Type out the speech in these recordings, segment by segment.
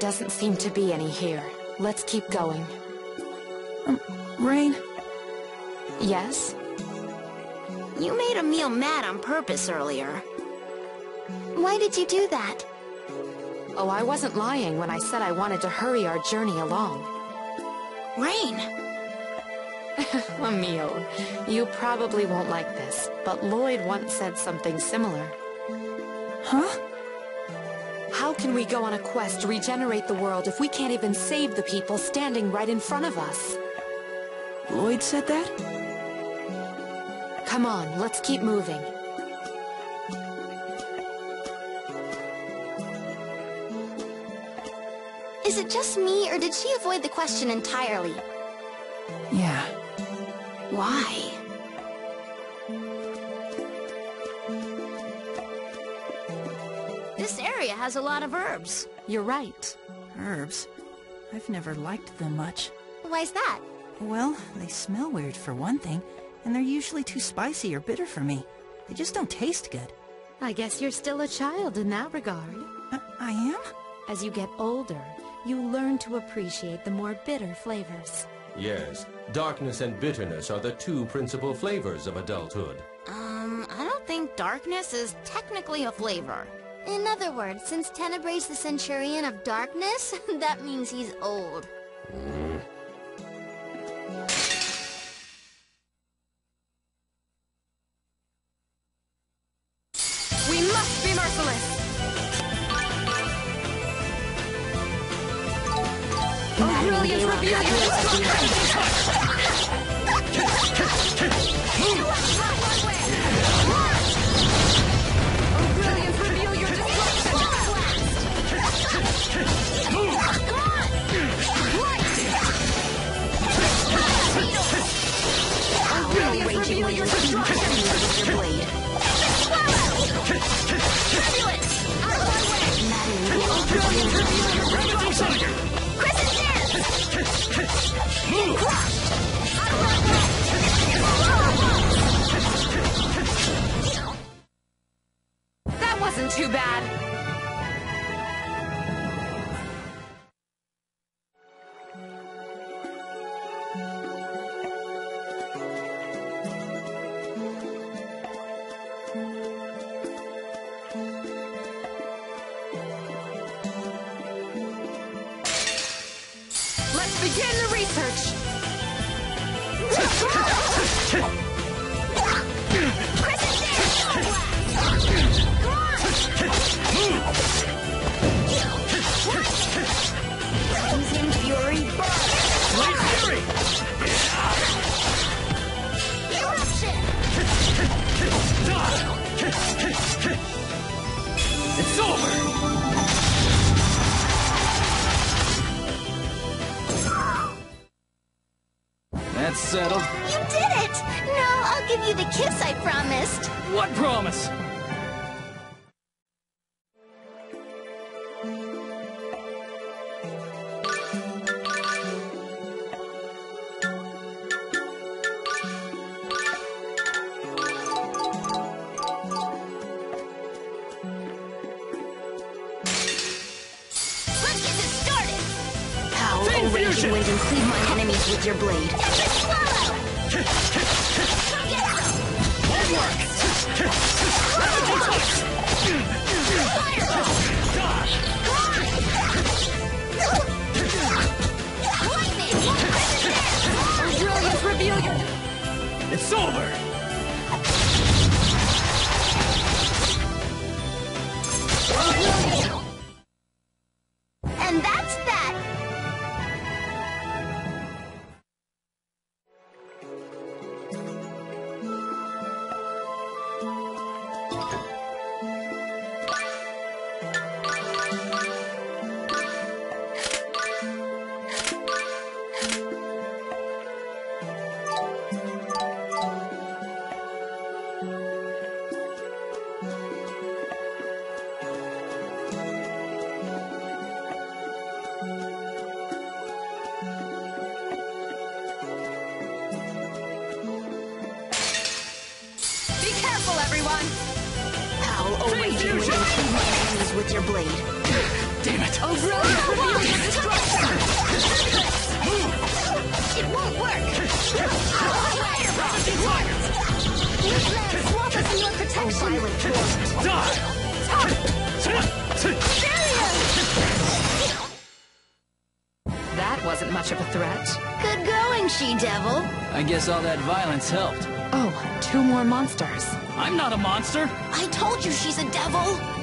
doesn't seem to be any here. Let's keep going. Um, Raine? Yes? You made Emil mad on purpose earlier. Why did you do that? Oh, I wasn't lying when I said I wanted to hurry our journey along. Raine! Emil, you probably won't like this, but Lloyd once said something similar. Huh? How can we go on a quest to regenerate the world if we can't even save the people standing right in front of us? Lloyd said that? Come on, let's keep moving. Is it just me, or did she avoid the question entirely? Yeah. Why? Area has a lot of herbs. You're right. Herbs? I've never liked them much. Why's that? Well, they smell weird for one thing, and they're usually too spicy or bitter for me. They just don't taste good. I guess you're still a child in that regard. I, I am? As you get older, you learn to appreciate the more bitter flavors. Yes, darkness and bitterness are the two principal flavors of adulthood. Um, I don't think darkness is technically a flavor. In other words, since Tenebrae's the Centurion of Darkness, that means he's old. We must be merciless! Aurelius, reveal your Let's begin the research. Crimson That's settled. You did it! Now I'll give you the kiss I promised. What promise? Pow, Fang O raging wind and cleave my enemies with your blade. Swallow! Lightning! Aurelius, reveal your... It's over! always be when my enemies with your blade. Damn it. Oh, brother! That wasn't much of a threat. Good going, she-devil. I guess all that violence helped. Oh, two more monsters. I'm not a monster. I told you she's a devil.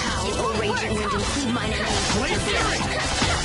Howl, O raging wind, and feed mine enemies with your blood.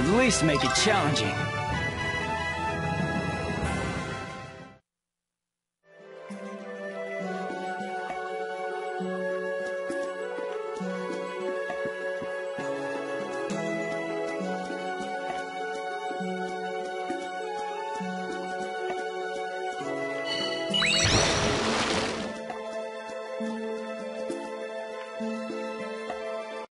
At least make it challenging.